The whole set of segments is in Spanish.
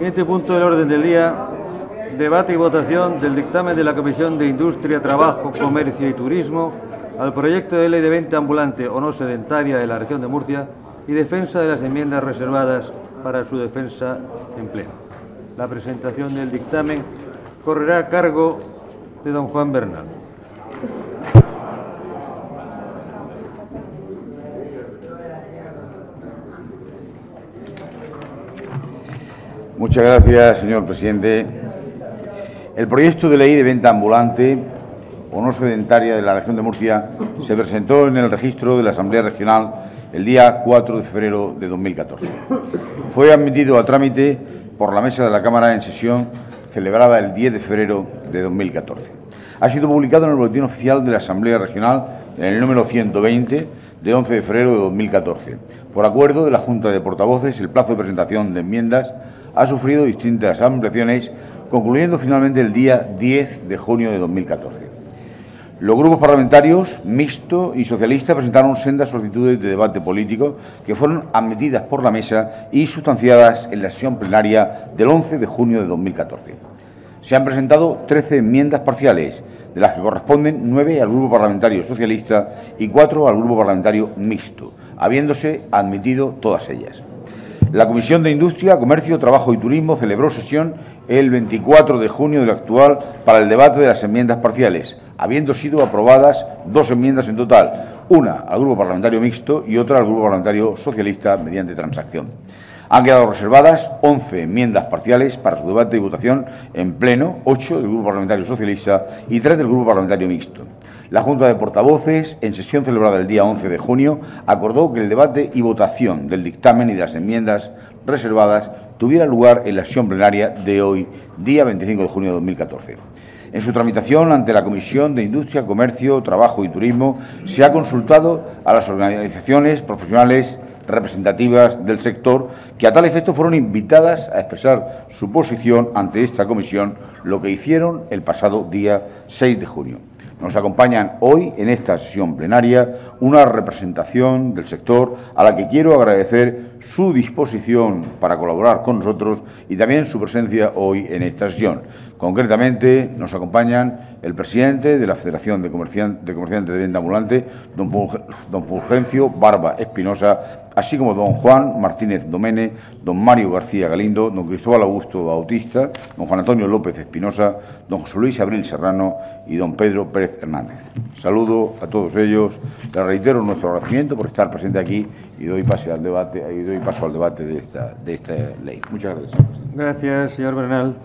En este punto del orden del día, debate y votación del dictamen de la Comisión de Industria, Trabajo, Comercio y Turismo al proyecto de ley de venta ambulante o no sedentaria de la región de Murcia y defensa de las enmiendas reservadas para su defensa en pleno. La presentación del dictamen correrá a cargo de don Juan Bernal. Muchas gracias, señor presidente. El proyecto de ley de venta ambulante o no sedentaria de la región de Murcia se presentó en el registro de la Asamblea Regional el día 4 de febrero de 2014. Fue admitido a trámite por la mesa de la Cámara en sesión celebrada el 10 de febrero de 2014. Ha sido publicado en el Boletín Oficial de la Asamblea Regional en el número 120 de 11 de febrero de 2014. Por acuerdo de la Junta de Portavoces, el plazo de presentación de enmiendas ha sufrido distintas ampliaciones, concluyendo finalmente el día 10 de junio de 2014. Los grupos parlamentarios, mixto y socialista, presentaron sendas solicitudes de debate político que fueron admitidas por la mesa y sustanciadas en la sesión plenaria del 11 de junio de 2014. Se han presentado 13 enmiendas parciales, de las que corresponden 9 al Grupo Parlamentario Socialista y 4 al Grupo Parlamentario Mixto, habiéndose admitido todas ellas. La Comisión de Industria, Comercio, Trabajo y Turismo celebró sesión el 24 de junio del actual para el debate de las enmiendas parciales, habiendo sido aprobadas dos enmiendas en total, una al Grupo Parlamentario Mixto y otra al Grupo Parlamentario Socialista mediante transacción. Han quedado reservadas 11 enmiendas parciales para su debate y votación en pleno, 8 del Grupo Parlamentario Socialista y 3 del Grupo Parlamentario Mixto. La Junta de Portavoces, en sesión celebrada el día 11 de junio, acordó que el debate y votación del dictamen y de las enmiendas reservadas tuviera lugar en la sesión plenaria de hoy, día 25 de junio de 2014. En su tramitación ante la Comisión de Industria, Comercio, Trabajo y Turismo se ha consultado a las organizaciones profesionales representativas del sector que a tal efecto fueron invitadas a expresar su posición ante esta comisión, lo que hicieron el pasado día 6 de junio. Nos acompañan hoy en esta sesión plenaria una representación del sector a la que quiero agradecer su disposición para colaborar con nosotros y también su presencia hoy en esta sesión. Concretamente, nos acompañan el presidente de la Federación de Comerciantes de, Venta Ambulante, don Fulgencio Barba Espinosa, así como don Juan Martínez Domene, don Mario García Galindo, don Cristóbal Augusto Bautista, don Juan Antonio López Espinosa, don José Luis Abril Serrano y don Pedro Pérez Hernández. Saludo a todos ellos, les reitero nuestro agradecimiento por estar presente aquí y doy, al debate, y doy paso al debate de esta, de esta ley. Muchas gracias. Gracias, señor Bernal.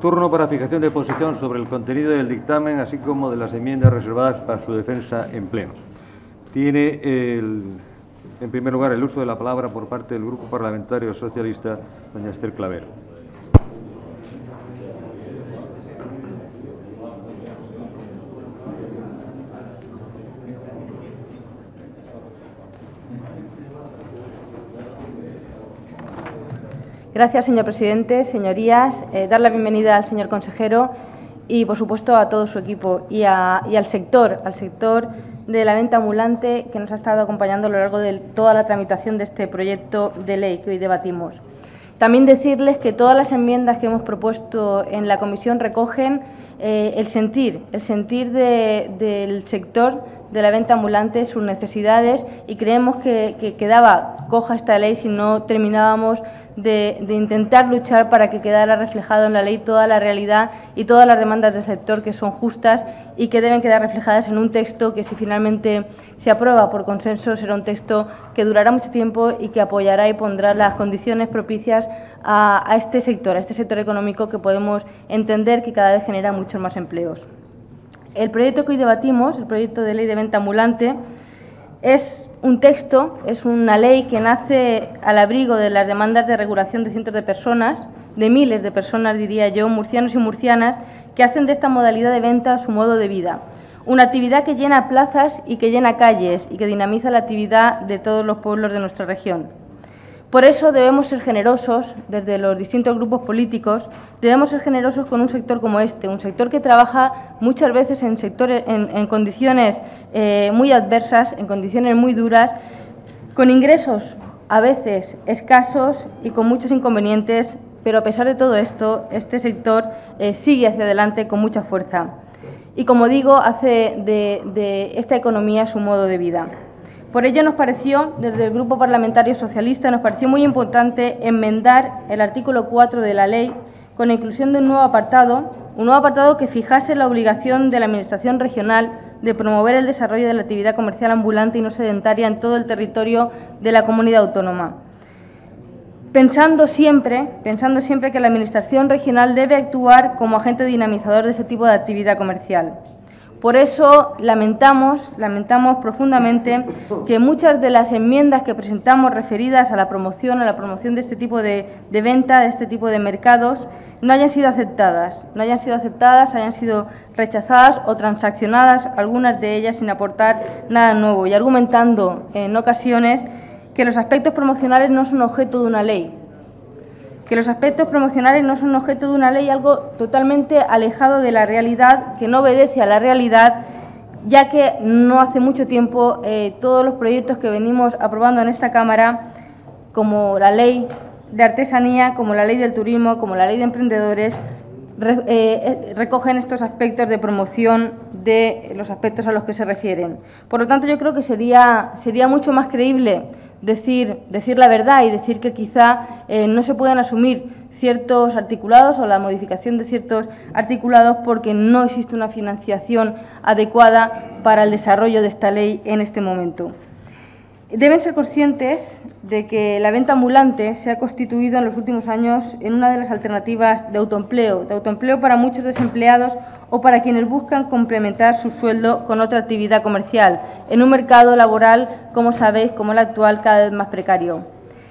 Turno para fijación de posición sobre el contenido del dictamen, así como de las enmiendas reservadas para su defensa en pleno. Tiene, el, en primer lugar, el uso de la palabra por parte del Grupo Parlamentario Socialista, doña Esther Clavero. Gracias, señor presidente. Señorías, eh, dar la bienvenida al señor consejero y, por supuesto, a todo su equipo y, al sector, al sector de la venta ambulante que nos ha estado acompañando a lo largo de toda la tramitación de este proyecto de ley que hoy debatimos. También decirles que todas las enmiendas que hemos propuesto en la comisión recogen eh, el sentir, el sentir del sector de la venta ambulante, sus necesidades y creemos que quedaba coja esta ley si no terminábamos de, intentar luchar para que quedara reflejado en la ley toda la realidad y todas las demandas del sector que son justas y que deben quedar reflejadas en un texto que si finalmente se aprueba por consenso será un texto que durará mucho tiempo y que apoyará y pondrá las condiciones propicias a, a este sector, a este sector económico que podemos entender que cada vez genera muchos más empleos. El proyecto que hoy debatimos, el proyecto de ley de venta ambulante, es un texto, es una ley que nace al abrigo de las demandas de regulación de cientos de personas, de miles de personas, diría yo, murcianos y murcianas, que hacen de esta modalidad de venta su modo de vida. Una actividad que llena plazas y que llena calles y que dinamiza la actividad de todos los pueblos de nuestra región. Por eso debemos ser generosos, desde los distintos grupos políticos, debemos ser generosos con un sector como este, un sector que trabaja muchas veces en, sectores, en, condiciones eh, muy adversas, en condiciones muy duras, con ingresos a veces escasos y con muchos inconvenientes pero a pesar de todo esto, este sector eh, sigue hacia adelante con mucha fuerza. Y como digo, hace de, esta economía su modo de vida. Por ello nos pareció, desde el Grupo Parlamentario Socialista, nos pareció muy importante enmendar el artículo 4 de la ley con la inclusión de un nuevo apartado, un nuevo apartado que fijase la obligación de la Administración regional de promover el desarrollo de la actividad comercial ambulante y no sedentaria en todo el territorio de la comunidad autónoma pensando siempre, pensando siempre que la Administración regional debe actuar como agente dinamizador de ese tipo de actividad comercial. Por eso lamentamos, lamentamos profundamente que muchas de las enmiendas que presentamos referidas a la promoción, a la promoción de este tipo de, de, venta, de este tipo de mercados, no hayan sido aceptadas, no hayan sido aceptadas, hayan sido rechazadas o transaccionadas, algunas de ellas sin aportar nada nuevo y argumentando en ocasiones que los aspectos promocionales no son objeto de una ley, que los aspectos promocionales no son objeto de una ley, algo totalmente alejado de la realidad, que no obedece a la realidad, ya que no hace mucho tiempo eh, todos los proyectos que venimos aprobando en esta Cámara, como la ley de artesanía, como la ley del turismo, como la ley de emprendedores, eh, eh, recogen estos aspectos de promoción de los aspectos a los que se refieren. Por lo tanto, yo creo que sería, sería mucho más creíble decir, decir la verdad y decir que quizá eh, no se pueden asumir ciertos articulados o la modificación de ciertos articulados porque no existe una financiación adecuada para el desarrollo de esta ley en este momento. Deben ser conscientes de que la venta ambulante se ha constituido en los últimos años en una de las alternativas de autoempleo, de autoempleo para muchos desempleados o para quienes buscan complementar su sueldo con otra actividad comercial, en un mercado laboral, como sabéis, como el actual, cada vez más precario.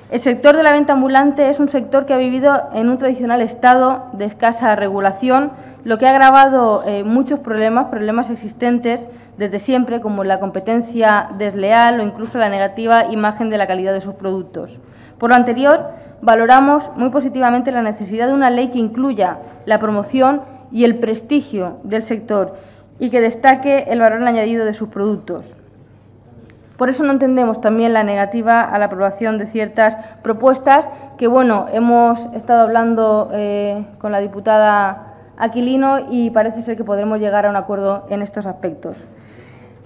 El sector de la venta ambulante es un sector que ha vivido en un tradicional estado de escasa regulación, lo que ha agravado eh, muchos problemas, problemas existentes desde siempre, como la competencia desleal o incluso la negativa imagen de la calidad de sus productos. Por lo anterior, valoramos muy positivamente la necesidad de una ley que incluya la promoción y el prestigio del sector y que destaque el valor añadido de sus productos. Por eso no entendemos también la negativa a la aprobación de ciertas propuestas que, bueno, hemos estado hablando eh, con la diputada Aquilino y parece ser que podremos llegar a un acuerdo en estos aspectos.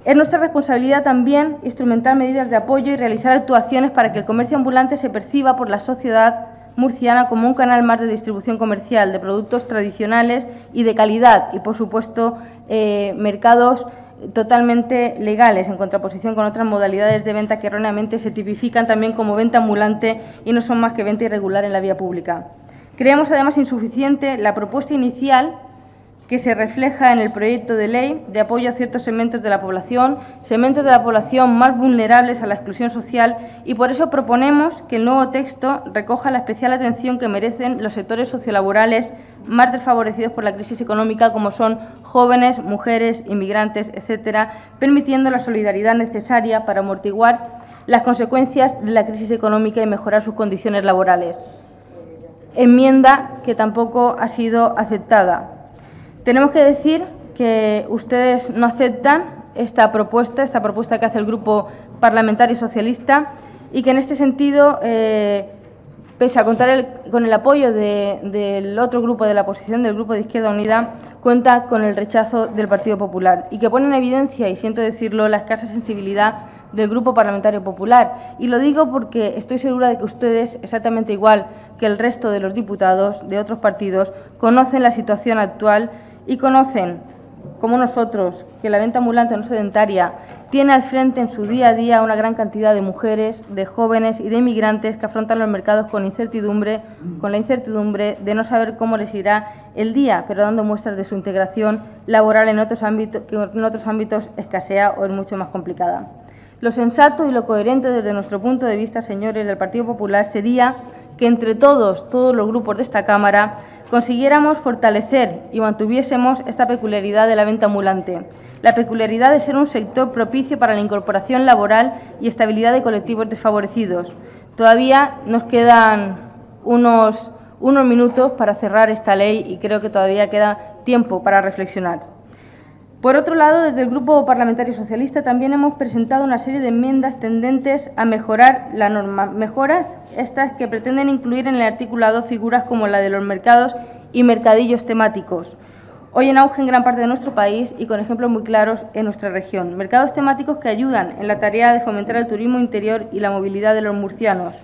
Es nuestra responsabilidad también instrumentar medidas de apoyo y realizar actuaciones para que el comercio ambulante se perciba por la sociedad murciana como un canal más de distribución comercial de productos tradicionales y de calidad y, por supuesto, eh, mercados totalmente legales en contraposición con otras modalidades de venta que erróneamente se tipifican también como venta ambulante y no son más que venta irregular en la vía pública. Creemos además insuficiente la propuesta inicial que se refleja en el proyecto de ley de apoyo a ciertos segmentos de la población, segmentos de la población más vulnerables a la exclusión social y por eso proponemos que el nuevo texto recoja la especial atención que merecen los sectores sociolaborales más desfavorecidos por la crisis económica como son jóvenes, mujeres, inmigrantes, etcétera, permitiendo la solidaridad necesaria para amortiguar las consecuencias de la crisis económica y mejorar sus condiciones laborales. Enmienda que tampoco ha sido aceptada. Tenemos que decir que ustedes no aceptan esta propuesta, esta propuesta que hace el Grupo Parlamentario Socialista y que en este sentido, eh, pese a contar con el apoyo del otro grupo de la oposición, del Grupo de Izquierda Unida, cuenta con el rechazo del Partido Popular y que pone en evidencia, y siento decirlo, la escasa sensibilidad del Grupo Parlamentario Popular. Y lo digo porque estoy segura de que ustedes, exactamente igual que el resto de los diputados de otros partidos, conocen la situación actual y conocen, como nosotros, que la venta ambulante no sedentaria tiene al frente en su día a día una gran cantidad de mujeres, de jóvenes y de inmigrantes que afrontan los mercados con incertidumbre, con la incertidumbre de no saber cómo les irá el día, pero dando muestras de su integración laboral en otros ámbitos que en otros ámbitos escasea o es mucho más complicada. Lo sensato y lo coherente desde nuestro punto de vista, señores del Partido Popular, sería que entre todos, todos los grupos de esta Cámara, consiguiéramos fortalecer y mantuviésemos esta peculiaridad de la venta ambulante, la peculiaridad de ser un sector propicio para la incorporación laboral y estabilidad de colectivos desfavorecidos. Todavía nos quedan unos, unos minutos para cerrar esta ley y creo que todavía queda tiempo para reflexionar. Por otro lado, desde el Grupo Parlamentario Socialista también hemos presentado una serie de enmiendas tendentes a mejorar la norma, mejoras estas que pretenden incluir en el articulado figuras como la de los mercados y mercadillos temáticos, hoy en auge en gran parte de nuestro país y con ejemplos muy claros en nuestra región. Mercados temáticos que ayudan en la tarea de fomentar el turismo interior y la movilidad de los murcianos.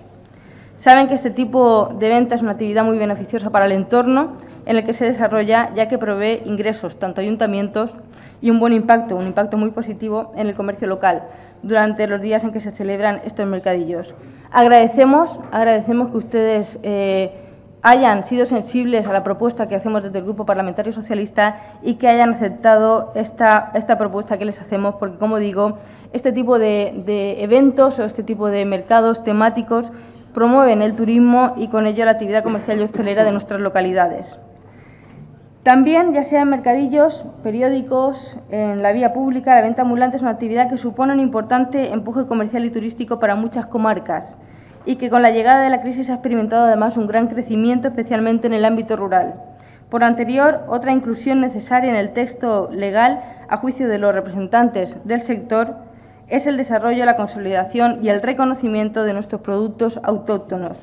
Saben que este tipo de venta es una actividad muy beneficiosa para el entorno en el que se desarrolla, ya que provee ingresos tanto a ayuntamientos y un buen impacto, un impacto muy positivo en el comercio local durante los días en que se celebran estos mercadillos. Agradecemos, agradecemos que ustedes eh, hayan sido sensibles a la propuesta que hacemos desde el Grupo Parlamentario Socialista y que hayan aceptado esta, esta propuesta que les hacemos, porque, como digo, este tipo de, de eventos o este tipo de mercados temáticos promueven el turismo y con ello la actividad comercial y hostelera de nuestras localidades. También, ya sea en mercadillos, periódicos, en la vía pública, la venta ambulante es una actividad que supone un importante empuje comercial y turístico para muchas comarcas y que con la llegada de la crisis ha experimentado además un gran crecimiento, especialmente en el ámbito rural. Por anterior, otra inclusión necesaria en el texto legal, a juicio de los representantes del sector, es el desarrollo, la consolidación y el reconocimiento de nuestros productos autóctonos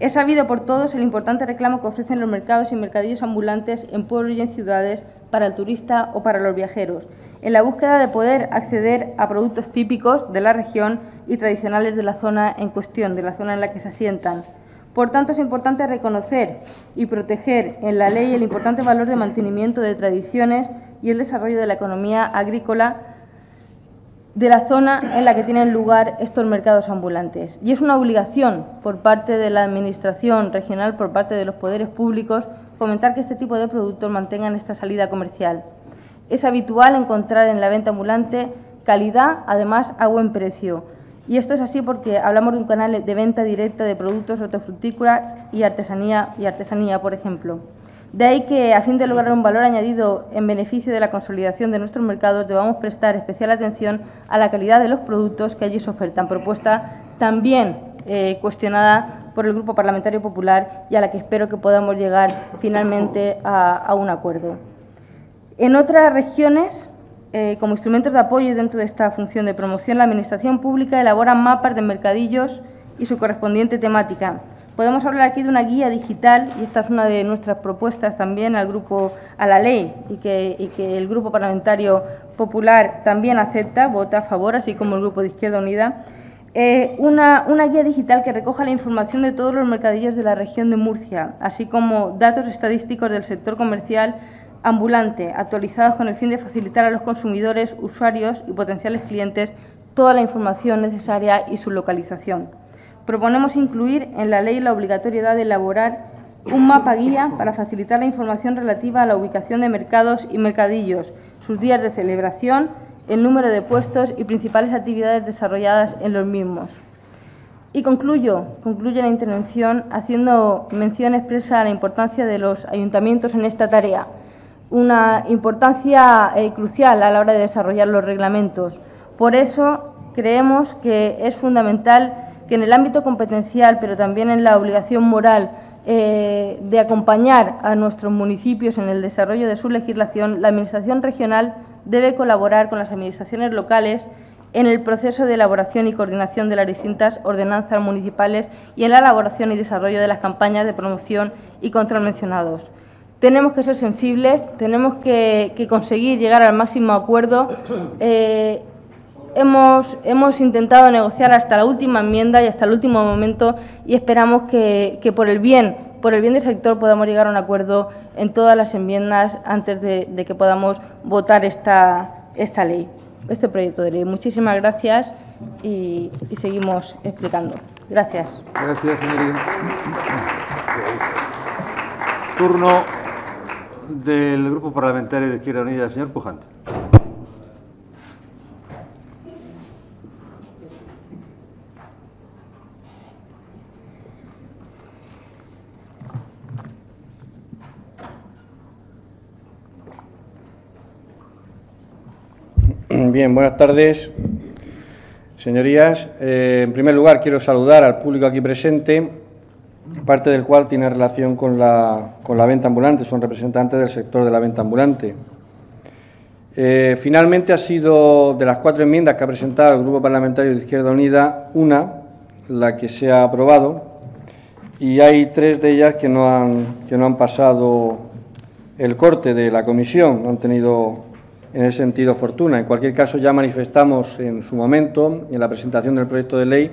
es sabido por todos el importante reclamo que ofrecen los mercados y mercadillos ambulantes en pueblos y en ciudades para el turista o para los viajeros, en la búsqueda de poder acceder a productos típicos de la región y tradicionales de la zona en cuestión, de la zona en la que se asientan. Por tanto, es importante reconocer y proteger en la ley el importante valor de mantenimiento de tradiciones y el desarrollo de la economía agrícola de la zona en la que tienen lugar estos mercados ambulantes. Y es una obligación por parte de la Administración regional, por parte de los poderes públicos, fomentar que este tipo de productos mantengan esta salida comercial. Es habitual encontrar en la venta ambulante calidad, además a buen precio. Y esto es así porque hablamos de un canal de venta directa de productos hortofrutícolas y artesanía, y artesanía, por ejemplo. De ahí que, a fin de lograr un valor añadido en beneficio de la consolidación de nuestros mercados, debamos prestar especial atención a la calidad de los productos que allí se ofertan, propuesta también eh, cuestionada por el Grupo Parlamentario Popular y a la que espero que podamos llegar finalmente a, un acuerdo. En otras regiones, eh, como instrumentos de apoyo dentro de esta función de promoción, la Administración Pública elabora mapas de mercadillos y su correspondiente temática Podemos hablar aquí de una guía digital, y esta es una de nuestras propuestas también al grupo, a la ley, y que, el Grupo Parlamentario Popular también acepta, vota a favor, así como el Grupo de Izquierda Unida. Eh, una, una, guía digital que recoja la información de todos los mercadillos de la región de Murcia, así como datos estadísticos del sector comercial ambulante, actualizados con el fin de facilitar a los consumidores, usuarios y potenciales clientes toda la información necesaria y su localización proponemos incluir en la ley la obligatoriedad de elaborar un mapa guía para facilitar la información relativa a la ubicación de mercados y mercadillos, sus días de celebración, el número de puestos y principales actividades desarrolladas en los mismos. Y concluyo, concluyo la intervención haciendo mención expresa a la importancia de los ayuntamientos en esta tarea, una importancia eh, crucial a la hora de desarrollar los reglamentos. Por eso creemos que es fundamental que en el ámbito competencial, pero también en la obligación moral eh, de acompañar a nuestros municipios en el desarrollo de su legislación, la Administración regional debe colaborar con las administraciones locales en el proceso de elaboración y coordinación de las distintas ordenanzas municipales y en la elaboración y desarrollo de las campañas de promoción y control mencionados. Tenemos que ser sensibles, tenemos que, conseguir llegar al máximo acuerdo. Eh, hemos, hemos intentado negociar hasta la última enmienda y hasta el último momento y esperamos que, por el bien por el bien del sector podamos llegar a un acuerdo en todas las enmiendas antes de, que podamos votar esta, esta ley, este proyecto de ley. Muchísimas gracias y, y seguimos explicando. Gracias. Gracias, señoría. Turno del Grupo Parlamentario de Izquierda Unida, señor Pujante. Bien, buenas tardes, señorías. Eh, en primer lugar, quiero saludar al público aquí presente, parte del cual tiene relación con la, con la venta ambulante, son representantes del sector de la venta ambulante. Eh, finalmente ha sido de las cuatro enmiendas que ha presentado el Grupo Parlamentario de Izquierda Unida, una la que se ha aprobado y hay tres de ellas que no han, que no han pasado el corte de la comisión, no han tenido en ese sentido fortuna. En cualquier caso, ya manifestamos en su momento, en la presentación del proyecto de ley,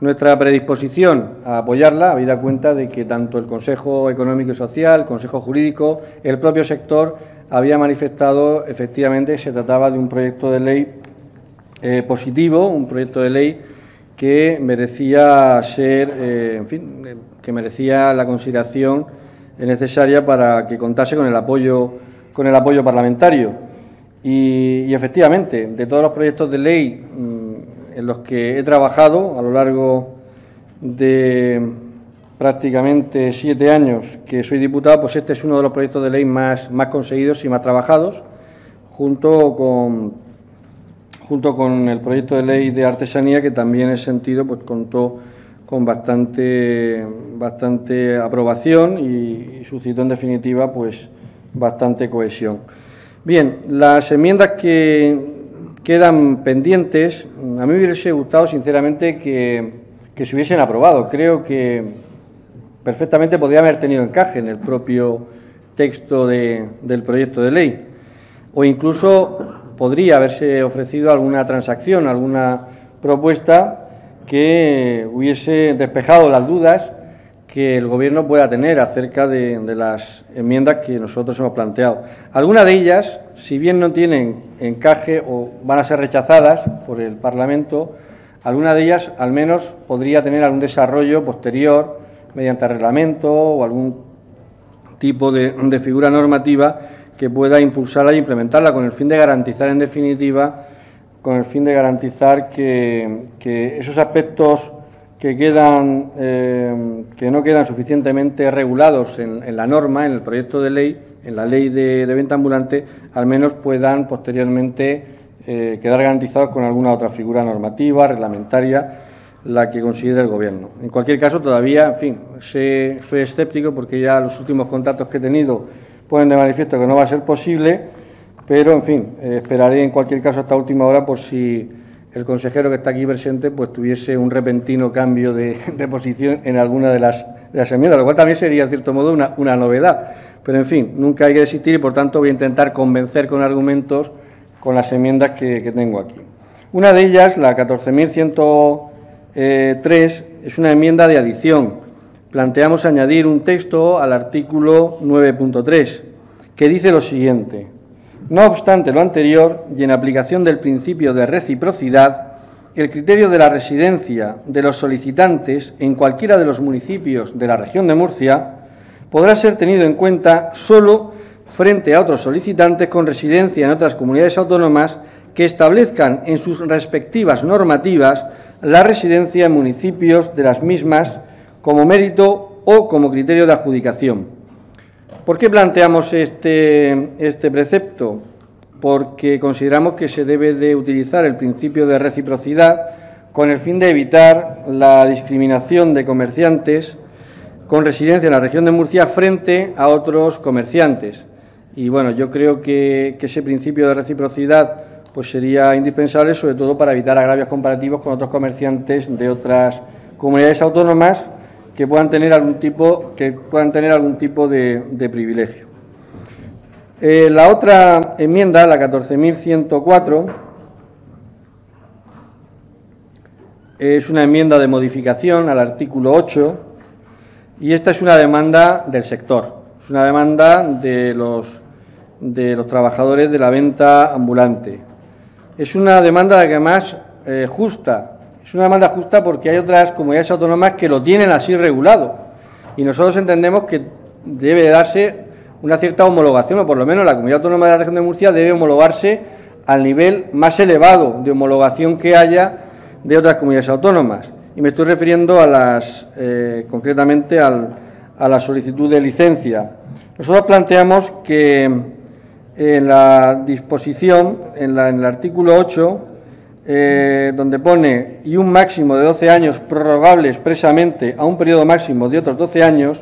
nuestra predisposición a apoyarla, habida cuenta de que tanto el Consejo Económico y Social, el Consejo Jurídico, el propio sector había manifestado efectivamente que se trataba de un proyecto de ley eh, positivo, un proyecto de ley que merecía ser, eh, en fin, eh, que merecía la consideración necesaria para que contase el con el apoyo parlamentario. Y, efectivamente, de todos los proyectos de ley mm, en los que he trabajado a lo largo de prácticamente siete años que soy diputado, pues este es uno de los proyectos de ley más, conseguidos y más trabajados, junto con junto con el proyecto de ley de artesanía, que también en sentido pues, contó con bastante, bastante aprobación y, suscitó en definitiva pues, bastante cohesión. Bien, las enmiendas que quedan pendientes, a mí me hubiese gustado sinceramente que, se hubiesen aprobado. Creo que perfectamente podría haber tenido encaje en el propio texto del proyecto de ley o incluso podría haberse ofrecido alguna transacción, alguna propuesta que hubiese despejado las dudas que el Gobierno pueda tener acerca de, las enmiendas que nosotros hemos planteado. Algunas de ellas, si bien no tienen encaje o van a ser rechazadas por el Parlamento, alguna de ellas al menos podría tener algún desarrollo posterior mediante reglamento o algún tipo de figura normativa que pueda impulsarla e implementarla con el fin de garantizar, en definitiva, con el fin de garantizar que, esos aspectos que quedan eh, que no quedan suficientemente regulados en, la norma, en el proyecto de ley, en la ley de, venta ambulante, al menos puedan posteriormente eh, quedar garantizados con alguna otra figura normativa, reglamentaria, la que considere el Gobierno. En cualquier caso, todavía, en fin, soy escéptico porque ya los últimos contactos que he tenido ponen de manifiesto que no va a ser posible, pero en fin, eh, esperaré en cualquier caso hasta última hora por si el consejero que está aquí presente pues tuviese un repentino cambio de, posición en alguna de las, enmiendas, lo cual también sería en cierto modo una, novedad. Pero en fin, nunca hay que desistir y por tanto voy a intentar convencer con argumentos con las enmiendas que, que tengo aquí. Una de ellas, la 14.103, es una enmienda de adición planteamos añadir un texto al artículo 9.3, que dice lo siguiente. No obstante lo anterior, y en aplicación del principio de reciprocidad, el criterio de la residencia de los solicitantes en cualquiera de los municipios de la región de Murcia podrá ser tenido en cuenta solo frente a otros solicitantes con residencia en otras comunidades autónomas que establezcan en sus respectivas normativas la residencia en municipios de las mismas como mérito o como criterio de adjudicación. ¿Por qué planteamos este, este precepto? Porque consideramos que se debe de utilizar el principio de reciprocidad con el fin de evitar la discriminación de comerciantes con residencia en la región de Murcia frente a otros comerciantes. Y bueno, yo creo que, ese principio de reciprocidad pues sería indispensable, sobre todo para evitar agravios comparativos con otros comerciantes de otras comunidades autónomas que puedan tener algún tipo, que puedan tener algún tipo de, privilegio. Eh, la otra enmienda, la 14.104, es una enmienda de modificación al artículo 8 y esta es una demanda del sector, es una demanda de los, de los trabajadores de la venta ambulante. Es una demanda además eh, justa, es una demanda justa porque hay otras comunidades autónomas que lo tienen así regulado y nosotros entendemos que debe darse una cierta homologación, o por lo menos la comunidad autónoma de la región de Murcia debe homologarse al nivel más elevado de homologación que haya de otras comunidades autónomas. Y me estoy refiriendo a las, eh, concretamente a la solicitud de licencia. Nosotros planteamos que en la disposición, en, en el artículo 8, eh, donde pone y un máximo de 12 años prorrogable expresamente a un periodo máximo de otros 12 años,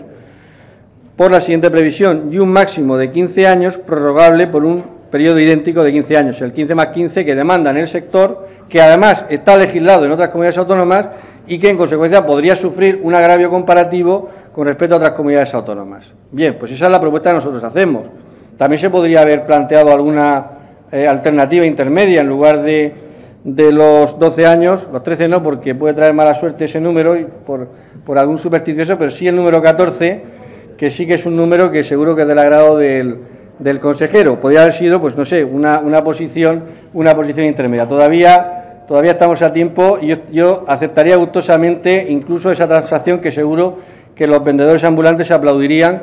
por la siguiente previsión, y un máximo de 15 años prorrogable por un periodo idéntico de 15 años, el 15 más 15 que demanda en el sector, que además está legislado en otras comunidades autónomas y que en consecuencia podría sufrir un agravio comparativo con respecto a otras comunidades autónomas. Bien, pues esa es la propuesta que nosotros hacemos. También se podría haber planteado alguna eh, alternativa intermedia en lugar de, de, los 12 años, los 13 no, porque puede traer mala suerte ese número y por, por algún supersticioso, pero sí el número 14, que sí que es un número que seguro que es del agrado del, del consejero. Podría haber sido, pues no sé, una, una posición, una posición intermedia. Todavía todavía estamos a tiempo y yo, aceptaría gustosamente incluso esa transacción que seguro que los vendedores ambulantes aplaudirían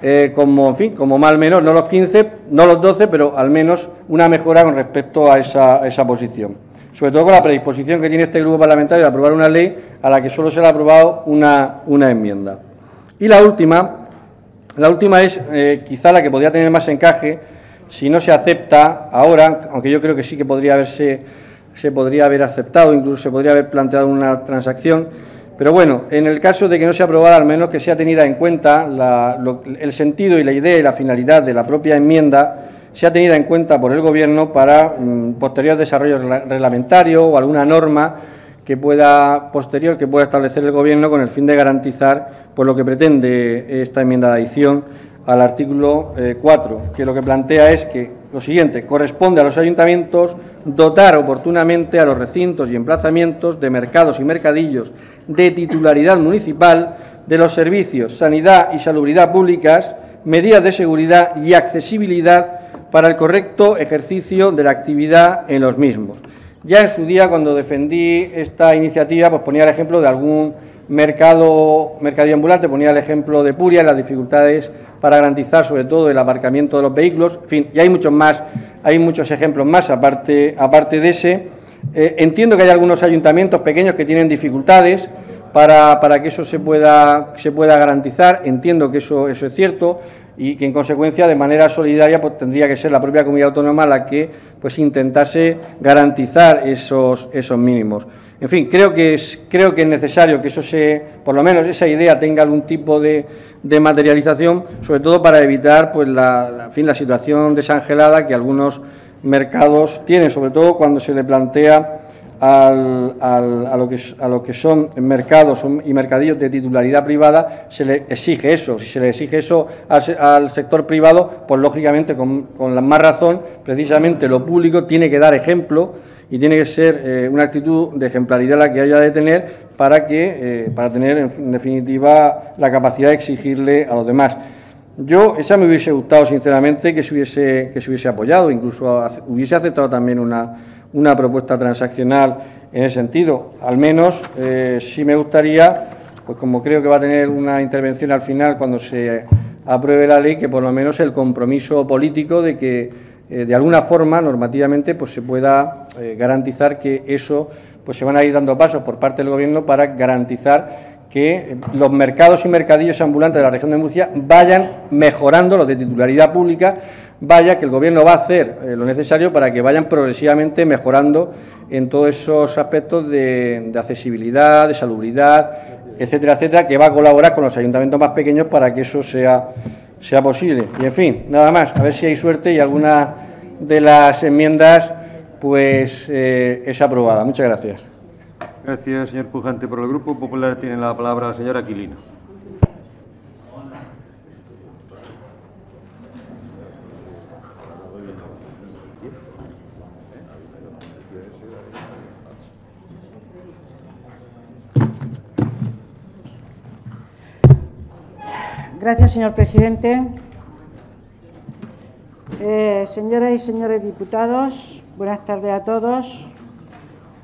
eh, como, en fin, como mal menos, no los 15, no los 12, pero al menos una mejora con respecto a esa, esa posición. Sobre todo con la predisposición que tiene este grupo parlamentario de aprobar una ley a la que solo se le ha aprobado una, una enmienda. Y la última, la última es eh, quizá la que podría tener más encaje si no se acepta ahora, aunque yo creo que sí que podría haberse se podría haber aceptado, incluso se podría haber planteado una transacción. Pero bueno, en el caso de que no sea aprobada, al menos que sea tenida en cuenta el sentido y la idea y la finalidad de la propia enmienda, sea tenida en cuenta por el Gobierno para mm, posterior desarrollo reglamentario o alguna norma que pueda posterior que pueda establecer el Gobierno con el fin de garantizar pues, lo que pretende esta enmienda de adición al artículo 4, eh, que lo que plantea es que lo siguiente, corresponde a los ayuntamientos dotar oportunamente a los recintos y emplazamientos de mercados y mercadillos de titularidad municipal de los servicios sanidad y salubridad públicas, medidas de seguridad y accesibilidad para el correcto ejercicio de la actividad en los mismos. Ya en su día, cuando defendí esta iniciativa, pues ponía el ejemplo de algún mercado, mercadillo ambulante, ponía el ejemplo de Puria, las dificultades para garantizar sobre todo el aparcamiento de los vehículos, en fin, y hay muchos más, hay muchos ejemplos más aparte, aparte de ese. Eh, entiendo que hay algunos ayuntamientos pequeños que tienen dificultades para, para que eso se pueda, se pueda garantizar, entiendo que eso, eso es cierto y que en consecuencia de manera solidaria pues, tendría que ser la propia comunidad autónoma la que pues intentase garantizar esos, esos mínimos. En fin, creo que es, creo que es necesario que eso se, por lo menos esa idea tenga algún tipo de, materialización, sobre todo para evitar pues la, fin, la situación desangelada que algunos mercados tienen, sobre todo cuando se le plantea al, a, lo que, a lo que son mercados y mercadillos de titularidad privada, se le exige eso. Si se le exige eso al, sector privado, pues lógicamente, con, con la más razón, precisamente lo público tiene que dar ejemplo y tiene que ser eh, una actitud de ejemplaridad la que haya de tener para, que, eh, para tener, en, definitiva, la capacidad de exigirle a los demás. Yo, esa me hubiese gustado, sinceramente, que se hubiese, que se hubiese apoyado, incluso hubiese aceptado también una, una propuesta transaccional en ese sentido. Al menos, eh, sí me gustaría, pues como creo que va a tener una intervención al final cuando se apruebe la ley, que por lo menos el compromiso político de que eh, de alguna forma, normativamente, pues se pueda eh, garantizar que eso, pues se van a ir dando pasos por parte del Gobierno para garantizar que los mercados y mercadillos ambulantes de la región de Murcia vayan mejorando, los de titularidad pública, vaya que el Gobierno va a hacer lo necesario para que vayan progresivamente mejorando en todos esos aspectos de, de, accesibilidad, de salubridad, etcétera, etcétera, que va a colaborar con los ayuntamientos más pequeños para que eso sea sea posible. Y en fin, nada más, a ver si hay suerte y alguna de las enmiendas pues eh, es aprobada. Muchas gracias. Gracias, señor Pujante. Por el Grupo Popular tiene la palabra la señora Aquilino. Gracias, señor presidente. Eh, señoras y señores diputados, buenas tardes a todos.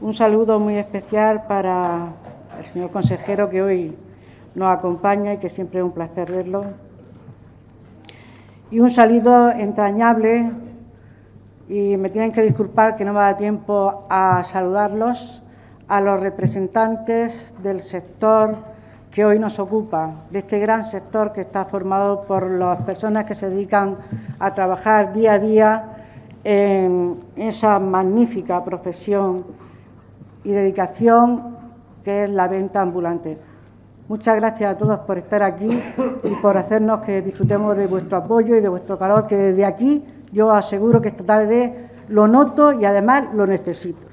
Un saludo muy especial para el señor consejero que hoy nos acompaña y que siempre es un placer verlo. Y un saludo entrañable, y me tienen que disculpar que no me da tiempo a saludarlos, a los representantes del sector que hoy nos ocupa, de este gran sector que está formado por las personas que se dedican a trabajar día a día en esa magnífica profesión y dedicación que es la venta ambulante. Muchas gracias a todos por estar aquí y por hacernos que disfrutemos de vuestro apoyo y de vuestro calor, que desde aquí yo aseguro que esta tarde lo noto y además lo necesito.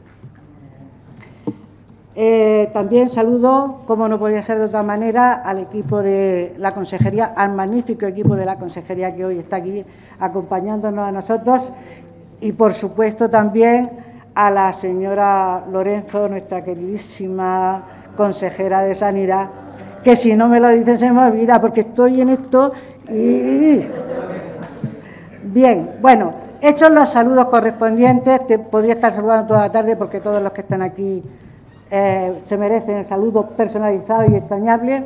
Eh, también saludo, como no podía ser de otra manera, al equipo de la Consejería, al magnífico equipo de la Consejería que hoy está aquí acompañándonos a nosotros. Y, por supuesto, también a la señora Lorenzo, nuestra queridísima consejera de Sanidad, que si no me lo dicen se me olvida porque estoy en esto y... Bien, bueno, hechos los saludos correspondientes, te podría estar saludando toda la tarde porque todos los que están aquí eh, se merecen el saludo personalizado y extrañable,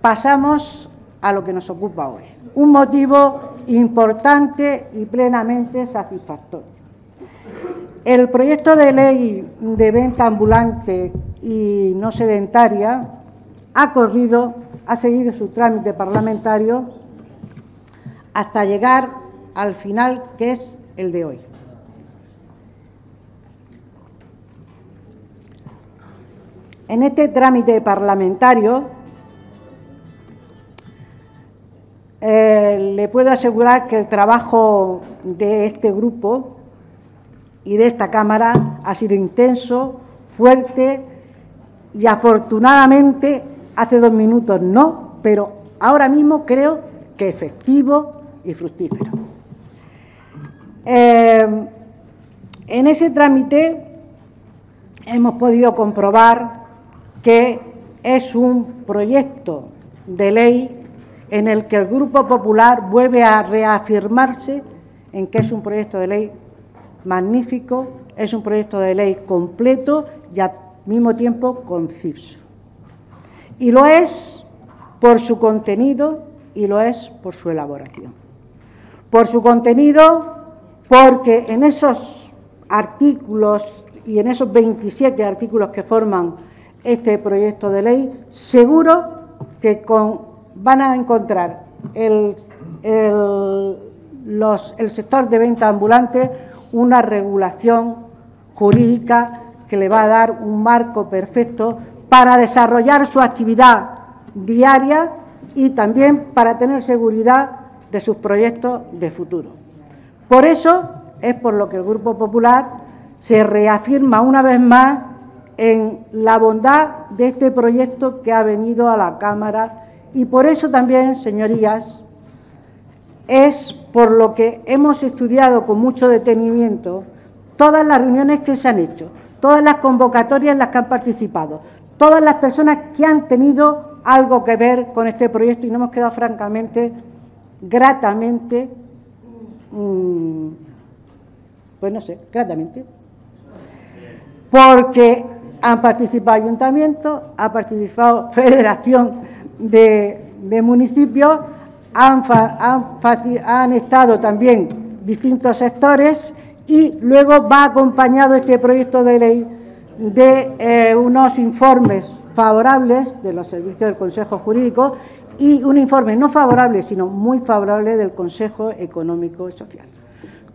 pasamos a lo que nos ocupa hoy. Un motivo importante y plenamente satisfactorio. El proyecto de ley de venta ambulante y no sedentaria ha corrido, ha seguido su trámite parlamentario hasta llegar al final, que es el de hoy. En este trámite parlamentario eh, le puedo asegurar que el trabajo de este grupo y de esta Cámara ha sido intenso, fuerte y afortunadamente hace dos minutos no, pero ahora mismo creo que efectivo y fructífero. Eh, en ese trámite hemos podido comprobar que es un proyecto de ley en el que el Grupo Popular vuelve a reafirmarse en que es un proyecto de ley magnífico, es un proyecto de ley completo y al mismo tiempo conciso. Y lo es por su contenido y lo es por su elaboración. Por su contenido, porque en esos artículos y en esos 27 artículos que forman este proyecto de ley, seguro que van a encontrar el, el sector de venta ambulante una regulación jurídica que le va a dar un marco perfecto para desarrollar su actividad diaria y también para tener seguridad de sus proyectos de futuro. Por eso es por lo que el Grupo Popular se reafirma una vez más en la bondad de este proyecto que ha venido a la Cámara. Y por eso también, señorías, es por lo que hemos estudiado con mucho detenimiento todas las reuniones que se han hecho, todas las convocatorias en las que han participado, todas las personas que han tenido algo que ver con este proyecto. Y no hemos quedado francamente, gratamente, mm, pues no sé, gratamente, porque han participado ayuntamientos, ha participado Federación de, Municipios, han, han, estado también distintos sectores y luego va acompañado este proyecto de ley de eh, unos informes favorables de los servicios del Consejo Jurídico y un informe no favorable, sino muy favorable del Consejo Económico y Social.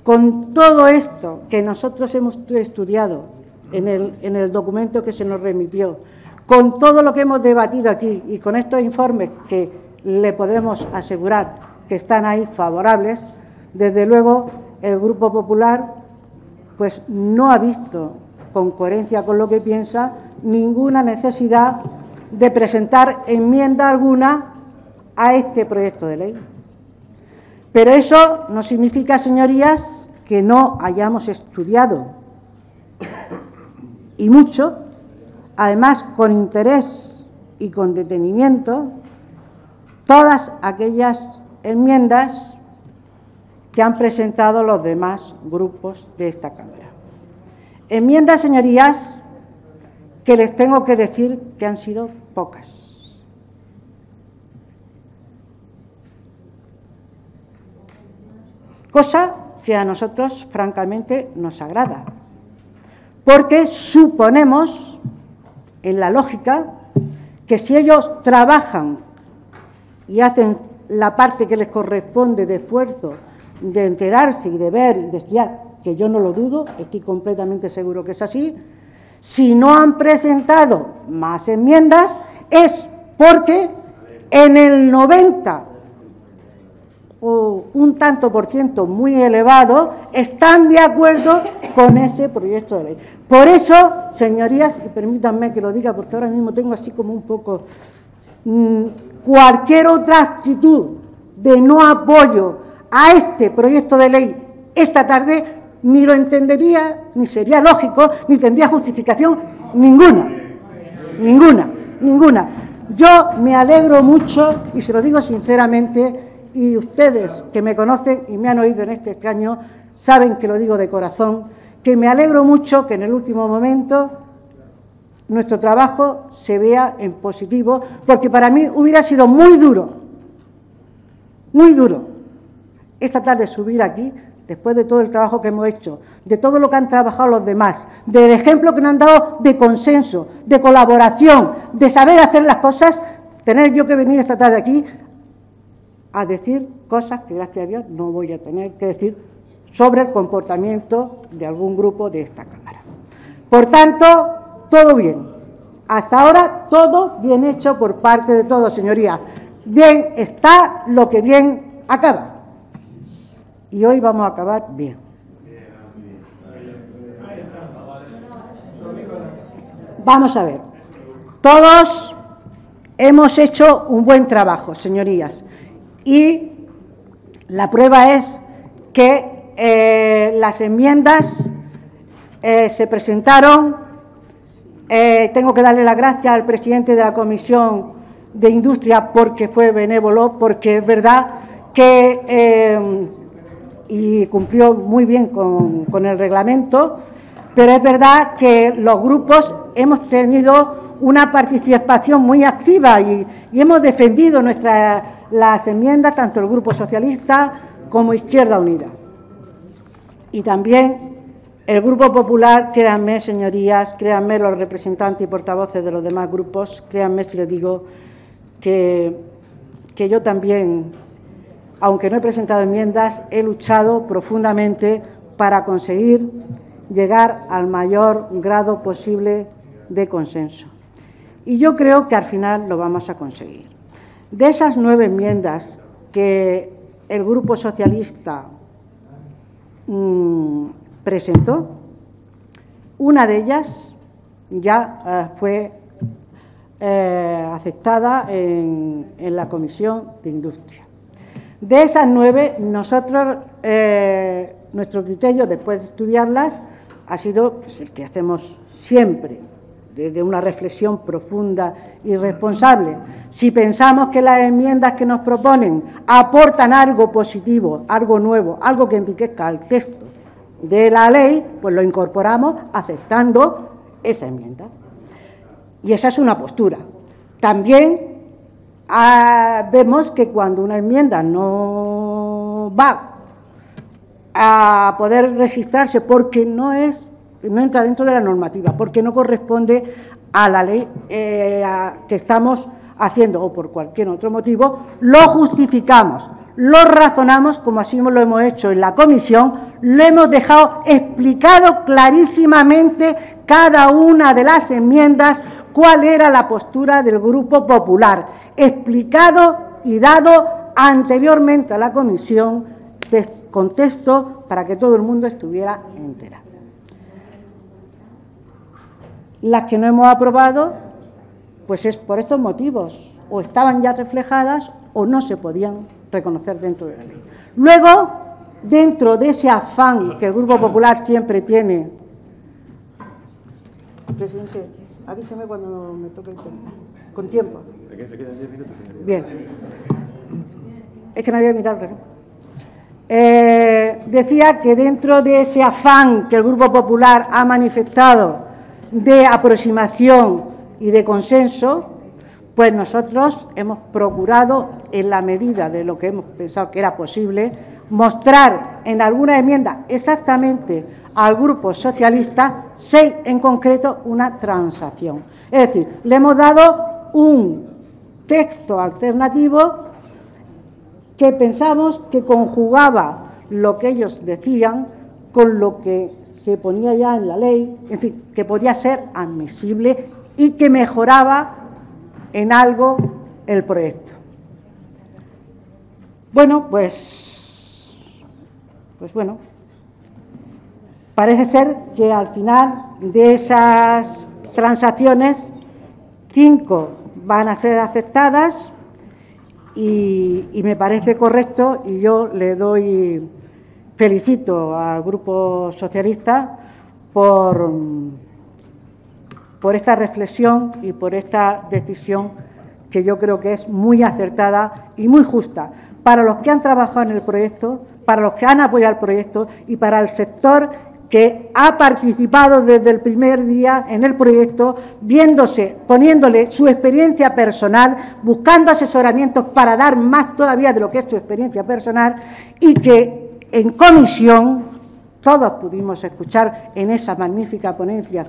Con todo esto que nosotros hemos estudiado en el, documento que se nos remitió, con todo lo que hemos debatido aquí y con estos informes que le podemos asegurar que están ahí favorables, desde luego el Grupo Popular pues no ha visto con coherencia con lo que piensa ninguna necesidad de presentar enmienda alguna a este proyecto de ley. Pero eso no significa, señorías, que no hayamos estudiado y mucho, además con interés y con detenimiento, todas aquellas enmiendas que han presentado los demás grupos de esta Cámara. Enmiendas, señorías, que les tengo que decir que han sido pocas. Cosa que a nosotros, francamente, nos agrada porque suponemos, en la lógica, que si ellos trabajan y hacen la parte que les corresponde de esfuerzo, de enterarse y de ver y de estudiar, que yo no lo dudo, estoy completamente seguro que es así, si no han presentado más enmiendas es porque en el 90 o un tanto por ciento muy elevado están de acuerdo con ese proyecto de ley. Por eso, señorías, y permítanme que lo diga porque ahora mismo tengo así como un poco mm, cualquier otra actitud de no apoyo a este proyecto de ley esta tarde ni lo entendería, ni sería lógico, ni tendría justificación ninguna, ninguna, ninguna. Yo me alegro mucho, y se lo digo sinceramente, y ustedes que me conocen y me han oído en este escaño, saben que lo digo de corazón, que me alegro mucho que en el último momento nuestro trabajo se vea en positivo, porque para mí hubiera sido muy duro, muy duro, esta tarde subir aquí después de todo el trabajo que hemos hecho, de todo lo que han trabajado los demás, del ejemplo que nos han dado de consenso, de colaboración, de saber hacer las cosas, tener yo que venir esta tarde aquí a decir cosas que, gracias a Dios, no voy a tener que decir sobre el comportamiento de algún grupo de esta Cámara. Por tanto, todo bien. Hasta ahora, todo bien hecho por parte de todos, señoría. Bien está lo que bien acaba y hoy vamos a acabar bien. Vamos a ver, todos hemos hecho un buen trabajo, señorías, y la prueba es que eh, las enmiendas eh, se presentaron. Eh, tengo que darle las gracias al presidente de la Comisión de Industria porque fue benévolo, porque es verdad que y cumplió muy bien con, el reglamento, pero es verdad que los grupos hemos tenido una participación muy activa y, hemos defendido las enmiendas, tanto el Grupo Socialista como Izquierda Unida. Y también el Grupo Popular, créanme, señorías, créanme los representantes y portavoces de los demás grupos, créanme si les digo que, que yo también aunque no he presentado enmiendas, he luchado profundamente para conseguir llegar al mayor grado posible de consenso. Y yo creo que al final lo vamos a conseguir. De esas nueve enmiendas que el Grupo Socialista mm, presentó, una de ellas ya eh, fue eh, aceptada en la Comisión de Industria. De esas nueve, nosotros, eh, nuestro criterio, después de estudiarlas, ha sido pues, el que hacemos siempre, desde una reflexión profunda y responsable. Si pensamos que las enmiendas que nos proponen aportan algo positivo, algo nuevo, algo que enriquezca el texto de la ley, pues lo incorporamos aceptando esa enmienda. Y esa es una postura. También Ah, vemos que cuando una enmienda no va a poder registrarse porque no es no entra dentro de la normativa, porque no corresponde a la ley eh, que estamos haciendo o por cualquier otro motivo, lo justificamos, lo razonamos como así lo hemos hecho en la comisión, lo hemos dejado explicado clarísimamente cada una de las enmiendas cuál era la postura del Grupo Popular explicado y dado anteriormente a la comisión contexto para que todo el mundo estuviera enterado. Las que no hemos aprobado, pues es por estos motivos, o estaban ya reflejadas o no se podían reconocer dentro de la ley. Luego, dentro de ese afán que el Grupo Popular siempre tiene, presidente, avíseme cuando me toque el tema, con tiempo. Bien. Es que no había mirado eh, decía que dentro de ese afán que el Grupo Popular ha manifestado de aproximación y de consenso, pues nosotros hemos procurado, en la medida de lo que hemos pensado que era posible, mostrar en alguna enmienda exactamente al Grupo Socialista, seis en concreto, una transacción. Es decir, le hemos dado un texto alternativo que pensamos que conjugaba lo que ellos decían con lo que se ponía ya en la ley, en fin, que podía ser admisible y que mejoraba en algo el proyecto. Bueno, pues, pues bueno, parece ser que al final de esas transacciones, cinco van a ser aceptadas y, me parece correcto y yo le doy, felicito al Grupo Socialista por, por esta reflexión y por esta decisión que yo creo que es muy acertada y muy justa para los que han trabajado en el proyecto, para los que han apoyado el proyecto y para el sector que ha participado desde el primer día en el proyecto, viéndose, poniéndole su experiencia personal, buscando asesoramientos para dar más todavía de lo que es su experiencia personal y que en comisión todos pudimos escuchar en esa magnífica ponencia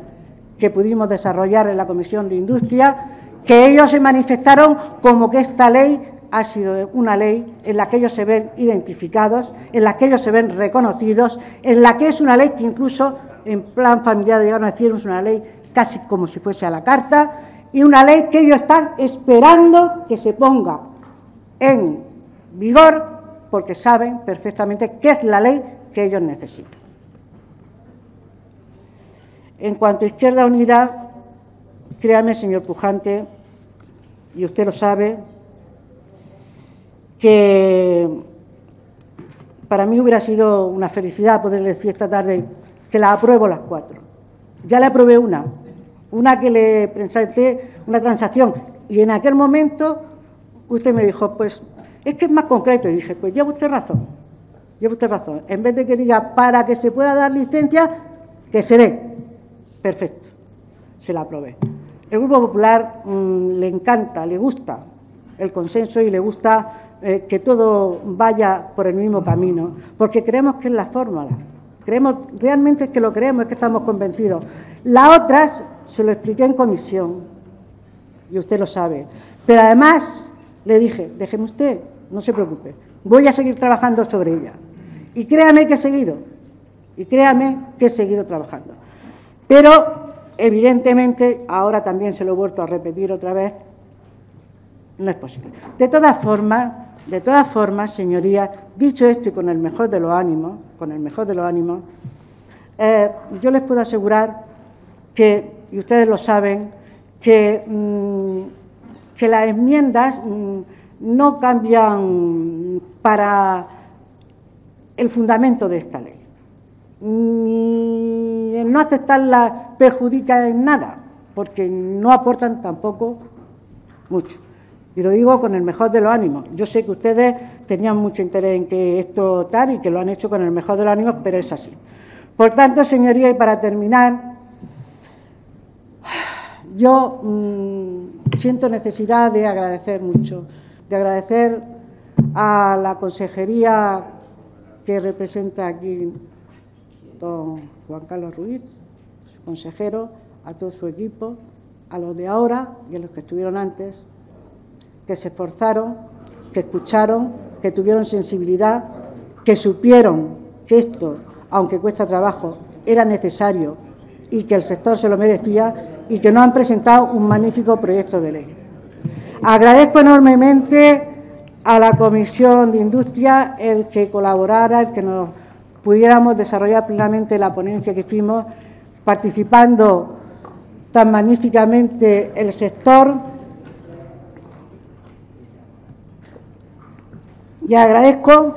que pudimos desarrollar en la Comisión de Industria, que ellos se manifestaron como que esta ley ha sido una ley en la que ellos se ven identificados, en la que ellos se ven reconocidos, en la que es una ley que incluso en plan familiar llegaron a decir es una ley casi como si fuese a la carta y una ley que ellos están esperando que se ponga en vigor porque saben perfectamente qué es la ley que ellos necesitan. En cuanto a Izquierda Unida, créame, señor Pujante, y usted lo sabe, que para mí hubiera sido una felicidad poderle decir esta tarde que la apruebo las cuatro. Ya le aprobé una, una que le presenté una transacción y en aquel momento usted me dijo, pues es que es más concreto y dije, pues lleva usted razón, lleva usted razón. En vez de que diga para que se pueda dar licencia, que se dé. Perfecto, se la aprobé. El Grupo Popular mmm, le encanta, le gusta el consenso y le gusta eh, que todo vaya por el mismo camino, porque creemos que es la fórmula. Creemos, realmente que lo creemos, es que estamos convencidos. Las otras se lo expliqué en comisión, y usted lo sabe. Pero además le dije, déjeme usted, no se preocupe, voy a seguir trabajando sobre ella. Y créame que he seguido, y créame que he seguido trabajando. Pero, evidentemente, ahora también se lo he vuelto a repetir otra vez, no es posible. De todas formas, de todas formas, señorías, dicho esto y con el mejor de los ánimos, con el mejor de los ánimos, eh, yo les puedo asegurar que, y ustedes lo saben, que, que las enmiendas mmm, no cambian para el fundamento de esta ley. Ni el no aceptarla perjudica en nada, porque no aportan tampoco mucho. Y lo digo con el mejor de los ánimos. Yo sé que ustedes tenían mucho interés en que esto tal y que lo han hecho con el mejor de los ánimos, pero es así. Por tanto, señoría, y para terminar, yo mmm, siento necesidad de agradecer mucho, de agradecer a la consejería que representa aquí don Juan Carlos Ruiz, su consejero, a todo su equipo, a los de ahora y a los que estuvieron antes, que se esforzaron, que escucharon, que tuvieron sensibilidad, que supieron que esto, aunque cuesta trabajo, era necesario y que el sector se lo merecía y que nos han presentado un magnífico proyecto de ley. Agradezco enormemente a la Comisión de Industria el que colaborara, el que nos pudiéramos desarrollar plenamente la ponencia que hicimos, participando tan magníficamente el sector, Y agradezco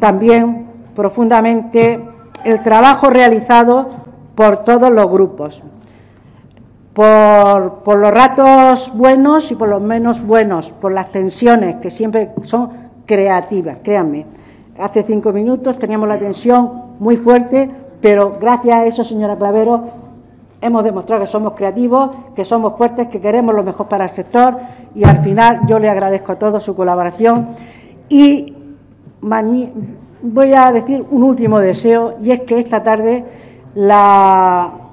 también profundamente el trabajo realizado por todos los grupos, por, los ratos buenos y por los menos buenos, por las tensiones que siempre son creativas, créanme. Hace cinco minutos teníamos la tensión muy fuerte, pero gracias a eso, señora Clavero, hemos demostrado que somos creativos, que somos fuertes, que queremos lo mejor para el sector y al final yo le agradezco a todos su colaboración. Y voy a decir un último deseo y es que esta tarde el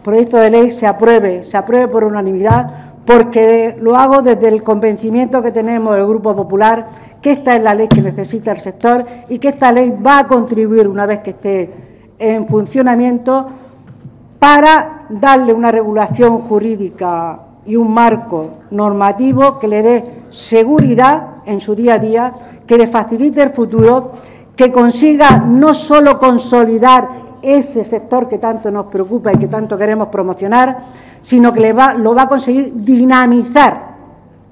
proyecto de ley se apruebe, se apruebe por unanimidad porque lo hago desde el convencimiento que tenemos el Grupo Popular que esta es la ley que necesita el sector y que esta ley va a contribuir una vez que esté en funcionamiento para darle una regulación jurídica y un marco normativo que le dé seguridad en su día a día, que le facilite el futuro, que consiga no solo consolidar ese sector que tanto nos preocupa y que tanto queremos promocionar, sino que le va, lo va a conseguir dinamizar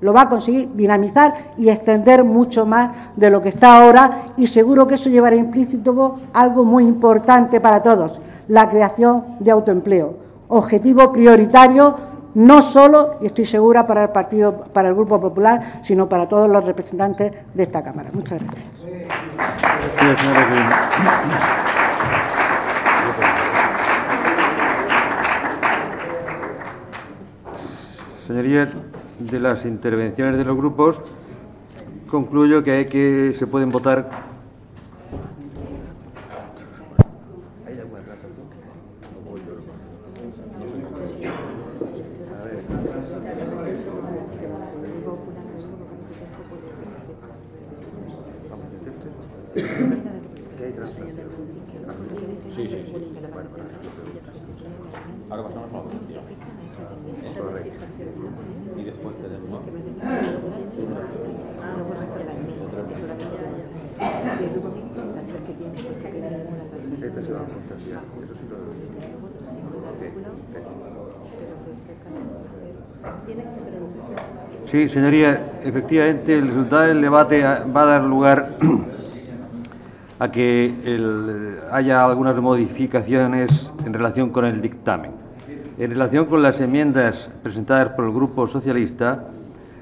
lo va a conseguir dinamizar y extender mucho más de lo que está ahora y seguro que eso llevará implícito algo muy importante para todos, la creación de autoempleo. Objetivo prioritario no solo, y estoy segura, para el Partido, para el Grupo Popular, sino para todos los representantes de esta Cámara. Muchas gracias. Señorías, de las intervenciones de los grupos, concluyo que, hay que se pueden votar Sí, señoría, efectivamente el resultado del debate va a dar lugar a que haya algunas modificaciones en relación con el dictamen. En relación con las enmiendas presentadas por el Grupo Socialista,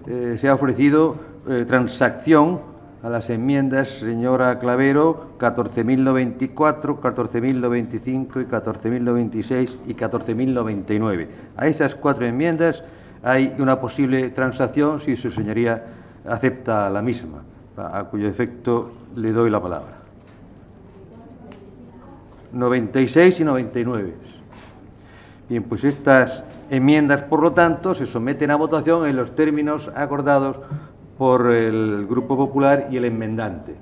eh, se ha ofrecido eh, transacción a las enmiendas, señora Clavero, 14.094, 14.095 y 14.096 y 14.099. A esas cuatro enmiendas hay una posible transacción si su señoría acepta la misma, a cuyo efecto le doy la palabra. 96 y 99. Bien, pues estas enmiendas, por lo tanto, se someten a votación en los términos acordados por el Grupo Popular y el enmendante.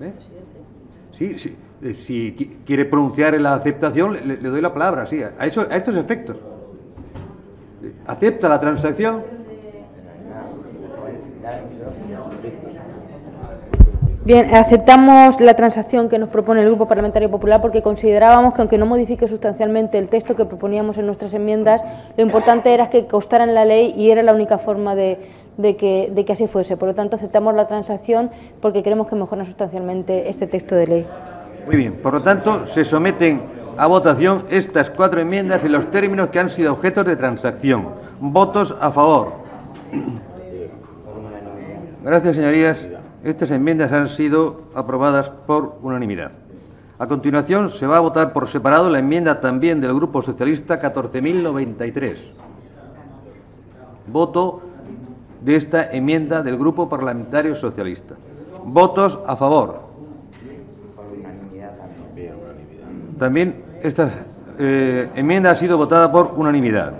¿Eh? Sí, sí. Eh, si quiere pronunciar la aceptación, le, doy la palabra, sí, a, a estos efectos. ¿Acepta la transacción? Bien, aceptamos la transacción que nos propone el Grupo Parlamentario Popular porque considerábamos que aunque no modifique sustancialmente el texto que proponíamos en nuestras enmiendas, lo importante era que constara en la ley y era la única forma de, que, de que así fuese. Por lo tanto, aceptamos la transacción porque creemos que mejora sustancialmente este texto de ley. Muy bien, por lo tanto, se someten a votación estas cuatro enmiendas en los términos que han sido objetos de transacción. Votos a favor. Gracias, señorías. Estas enmiendas han sido aprobadas por unanimidad. A continuación, se va a votar por separado la enmienda también del Grupo Socialista 14.093. Voto de esta enmienda del Grupo Parlamentario Socialista. Votos a favor. También esta eh, enmienda ha sido votada por unanimidad.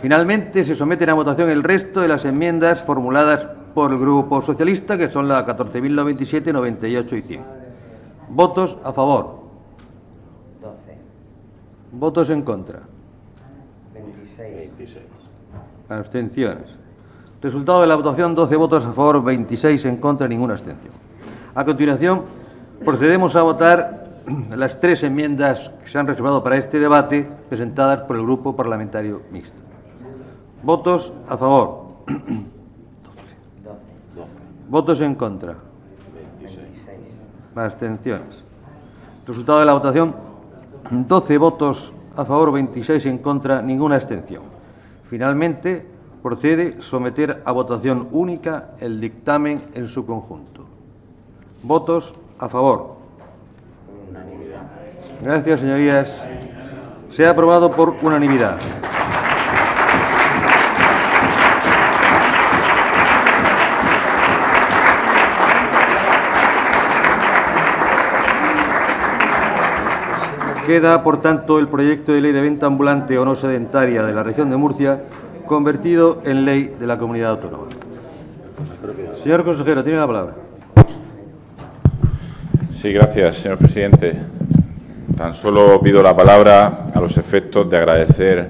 Finalmente, se someten a votación el resto de las enmiendas formuladas por el Grupo Socialista, que son las 14.097, 98 y 100. Votos a favor. 12. Votos en contra. 26. Abstenciones. Resultado de la votación, 12 votos a favor, 26 en contra, ninguna abstención. A continuación, procedemos a votar las tres enmiendas que se han reservado para este debate presentadas por el Grupo Parlamentario Mixto. Votos a favor. Votos en contra. 26. Abstenciones. Resultado de la votación, 12 votos a favor, 26 en contra, ninguna abstención. Finalmente, procede someter a votación única el dictamen en su conjunto. Votos a favor. Gracias, señorías. Se ha aprobado por unanimidad. Queda, por tanto, el proyecto de ley de venta ambulante o no sedentaria de la región de Murcia convertido en ley de la comunidad autónoma. Señor consejero, tiene la palabra. Sí, gracias, señor presidente. Tan solo pido la palabra a los efectos de agradecer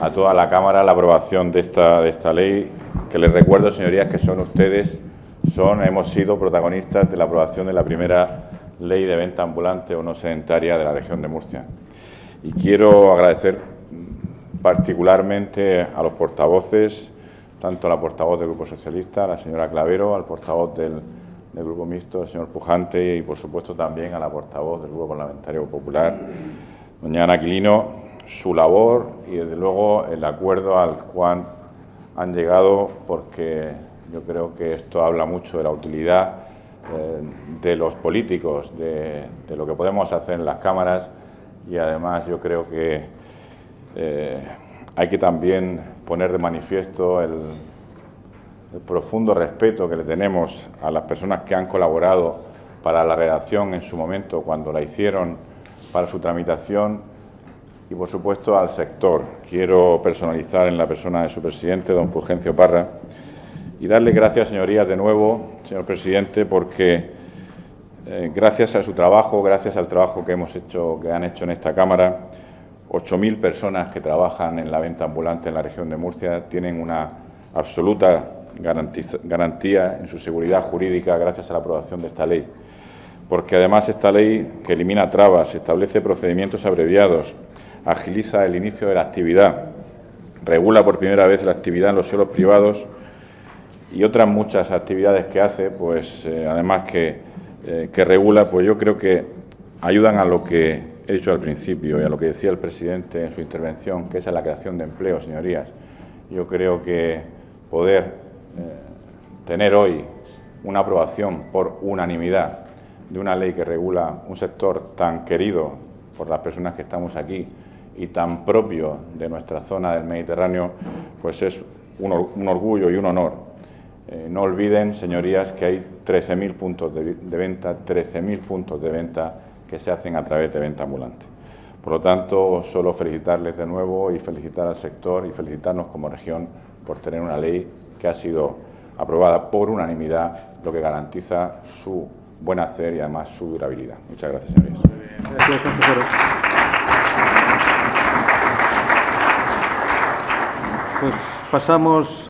a toda la Cámara la aprobación de esta, de esta ley, que les recuerdo, señorías, que son ustedes, son, hemos sido protagonistas de la aprobación de la primera ley de venta ambulante o no sedentaria de la región de Murcia. Y quiero agradecer particularmente a los portavoces, tanto a la portavoz del Grupo Socialista, la señora Clavero, al portavoz del, Grupo Mixto, el señor Pujante, y por supuesto también a la portavoz del Grupo Parlamentario Popular, doña Ana Aquilino, su labor y desde luego el acuerdo al cual han llegado, porque yo creo que esto habla mucho de la utilidad eh, de los políticos, de, lo que podemos hacer en las cámaras y además yo creo que eh, hay que también poner de manifiesto el, profundo respeto que le tenemos a las personas que han colaborado para la redacción en su momento, cuando la hicieron, para su tramitación y, por supuesto, al sector. Quiero personalizar en la persona de su presidente, don Fulgencio Parra, y darle gracias, señorías, de nuevo, señor presidente, porque eh, gracias a su trabajo, gracias al trabajo que hemos hecho, que han hecho en esta Cámara, 8.000 personas que trabajan en la venta ambulante en la región de Murcia tienen una absoluta garantía en su seguridad jurídica gracias a la aprobación de esta ley. Porque además esta ley, que elimina trabas, establece procedimientos abreviados, agiliza el inicio de la actividad, regula por primera vez la actividad en los suelos privados y otras muchas actividades que hace, pues eh, además que, eh, que regula, pues yo creo que ayudan a lo que he dicho al principio y a lo que decía el presidente en su intervención, que es la creación de empleo, señorías. Yo creo que poder tener hoy una aprobación por unanimidad de una ley que regula un sector tan querido por las personas que estamos aquí y tan propio de nuestra zona del Mediterráneo, pues es un, orgullo y un honor. Eh, no olviden, señorías, que hay 13.000 puntos de, de venta, 13.000 puntos de venta que se hacen a través de venta ambulante. Por lo tanto, solo felicitarles de nuevo y felicitar al sector y felicitarnos como región por tener una ley que ha sido aprobada por unanimidad, lo que garantiza su buen hacer y además su durabilidad. Muchas gracias, señorías. Pues pasamos